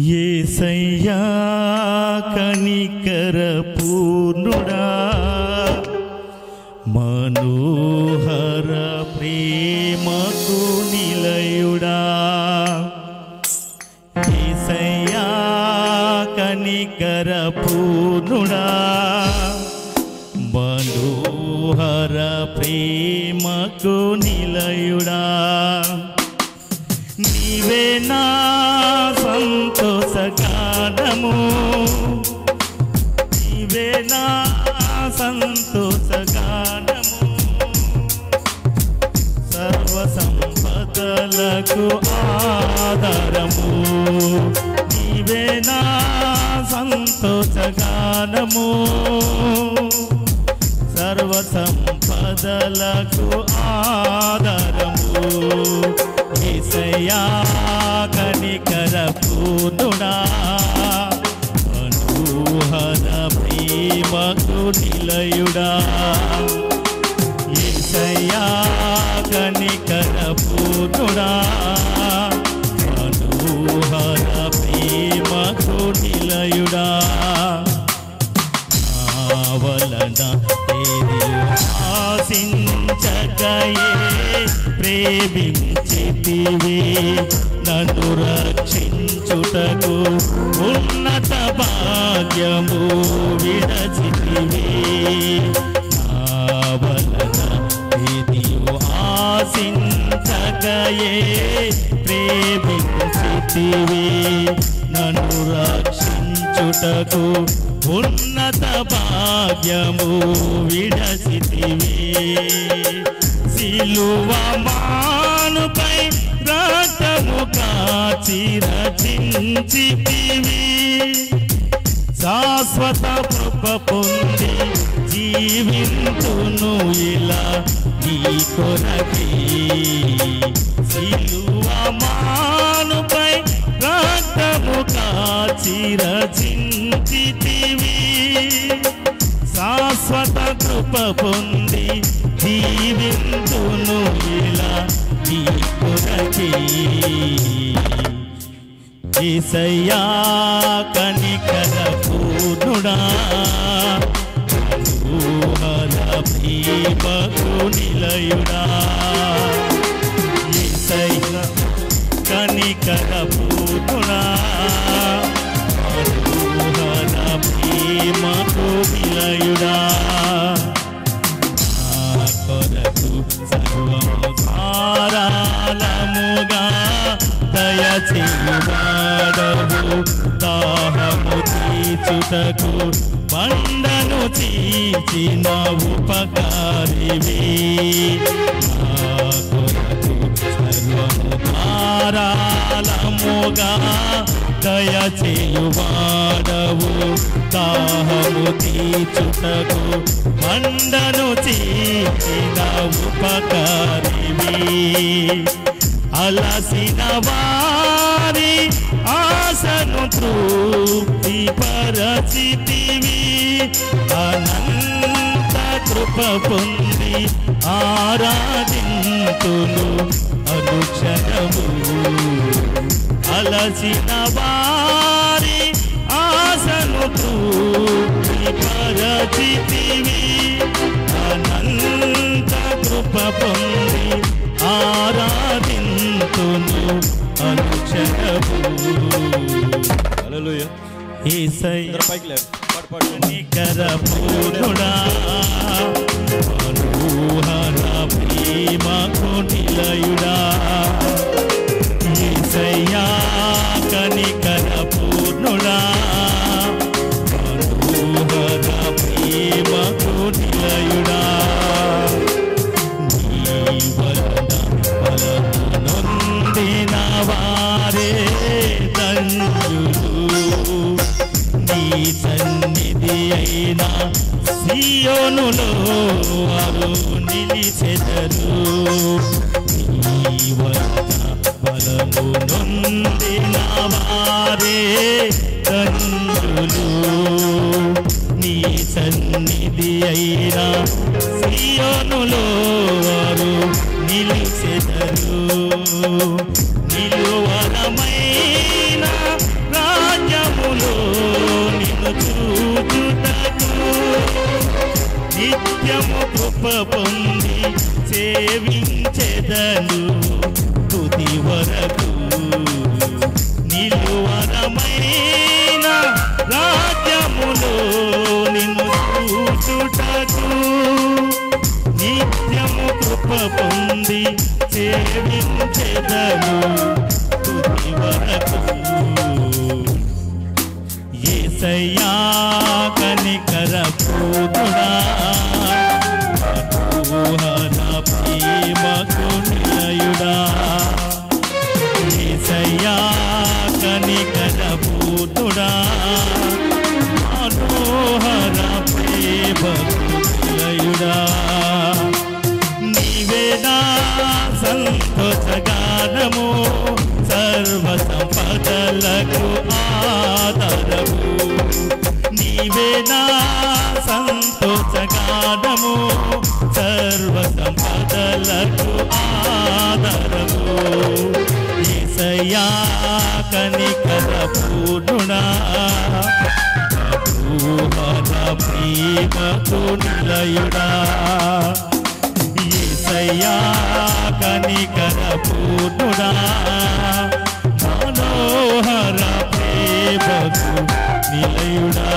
ఏసయ్యా కనికర పూర్ణుడా? మనోహర ప్రేమకు నిలయుడా? ఏసయ్యా కనికర పూర్ణుడా? మనోహర ప్రేమకు నిలయుడా? నీవే నా సంతోషగానము నీవే నా సంతోషగానము సర్వ సంపదలకు ఆధారము. నీవే నా సంతోషగానము సర్వ సంపదలకు ఆధారము ఏసయ్యా కనికర పూర్ణుడా అనుహర ప్రేమకు నిలయుడా. ఏసయ్యా కనికర పూర్ణుడా ప్రేమించితివి నన్ను రక్షించుటకు ఉన్నత భాగ్యము విడచితివి. నా వలన ఏది ఆశించకయే ప్రేమించితివి. నన్ను రక్షించుటకు ఉన్నత భాగ్యము విడసితివి సిలువ మానుపై రక్తము కాచి రచించితివి. శాశ్వత కృప పొంది జీవింతును ఇలా నీ కొరకి. సిలువ మానుపై రక్తము కాచి రచించితివి. శాశ్వత కృప పొంది జీవింతును ఇలా నీ కొరకి. ఈసయ్యా కనికర పూర్ణుడా అనుహర ప్రేమకు నిలయుడా. ఈసయ్య కనికర పూర్ణుడా అనుహర ప్రేమకు నిలయుడా. కొరకు దయచేవాడవు దాహము తీర్చుటకు పండను చీచిన ఉపకారివి. నా దయ చేయువాడవు దాహము తీర్చుటకు పండను చీచిన ఉపకారివి అలసిన వారి ఆశను తృప్తి పరచితివి అనంత కృప పొంది ఆరాధింతులు అనుక్షణము అలసిన వారి ఆశను తృప్తి పరచితివి. అనంత కృప పొంది ఆరాధింతును పాడు నికర పూర్ణుడా సన్నిధి అయినా సియోనులో వారు నిలిచెదరు. నీ వలన బలము నొందిన వారే తండ్రులు. నీ సన్నిధి అయినా సియోనులో వారు నిలిచెదరు. పొంది సేవించెదను తుది వరకు. నిలువరమైన రాజ్యములో నిన్ను చూచుటకు. నిత్యము కృప పొంది సేవించెదను తుది వరకు. ఏసయ్యా కనికర పూతుడా పూతుడా మనోహర ప్రేమకు నిలయుడా నీవేనా సంతోషగానము సర్వ సంపదలకు ఆధారము. నీవేనా సంతోషగానము సర్వ దయా కనికర పూర్ణుడా. భూహన ప్రేమకు నిలయుడా. ఏసయ్యా కనికర పూర్ణుడా. మనోహర ప్రేమకు నిలయుడా.